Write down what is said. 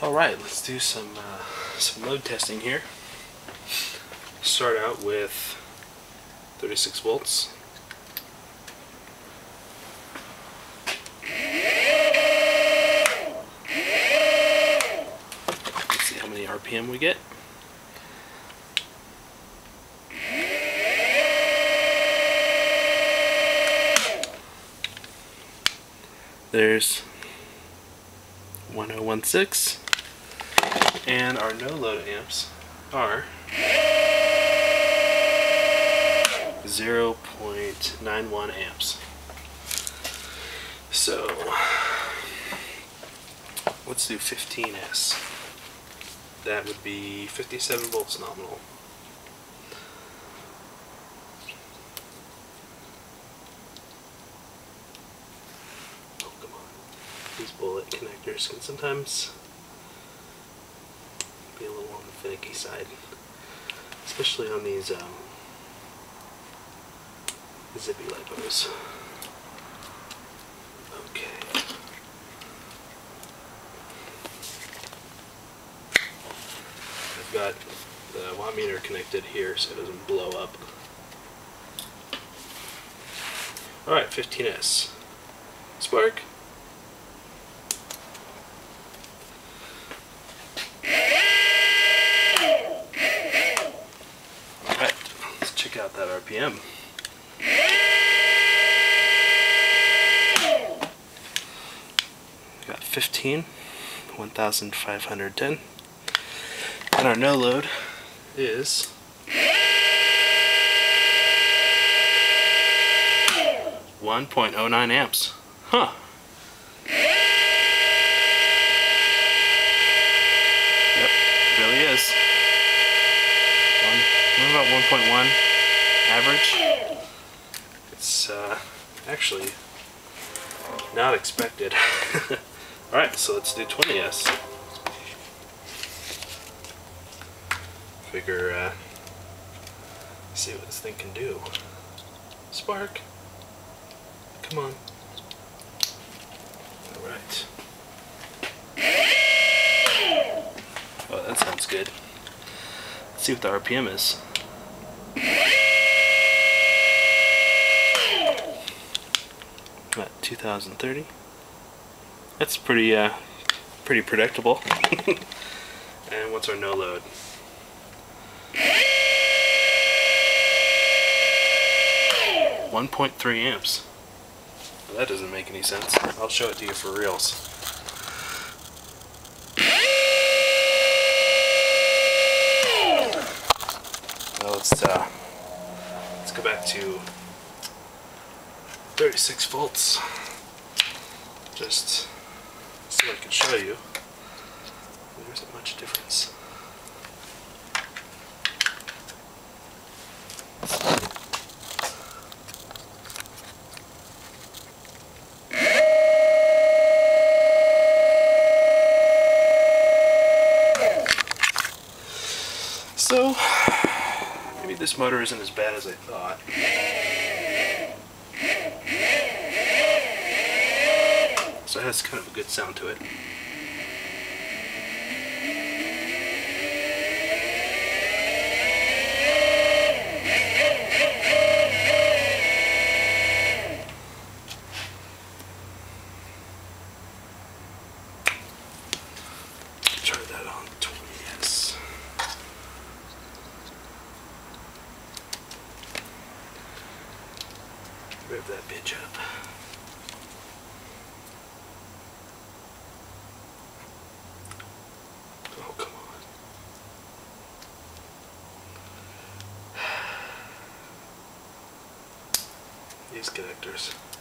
All right, let's do some uh, some load testing here. Start out with 36 volts. Let's see how many RPM we get. There's 1016 and our no load amps are 0.91 amps. So let's do 15S. That would be 57 volts nominal. Oh, come on. These bullet connectors can sometimes be a little on the finicky side, especially on these um, zippy lipos. Okay. I've got the watt meter connected here so it doesn't blow up. Alright, 15S. Spark. Alright, let's check out that RPM. Got 15, 1510. And our no load is one point oh nine amps. Huh. Yep, really is. One, what about 1.1 average? It's uh, actually not expected. Alright, so let's do 20S. Figure, uh, see what this thing can do. Spark. Come on. Alright. Oh, that sounds good. Let's see what the RPM is. About 2030. That's pretty, uh, pretty predictable. and what's our no load? One point three amps. Well, that doesn't make any sense. I'll show it to you for reals. Well, let's uh, let's go back to 36 volts. Just so I can show you. There isn't much difference. So, maybe this motor isn't as bad as I thought. So kind of a good sound to it. Try that on 20s. Rev that bitch up. Oh, come on. These connectors.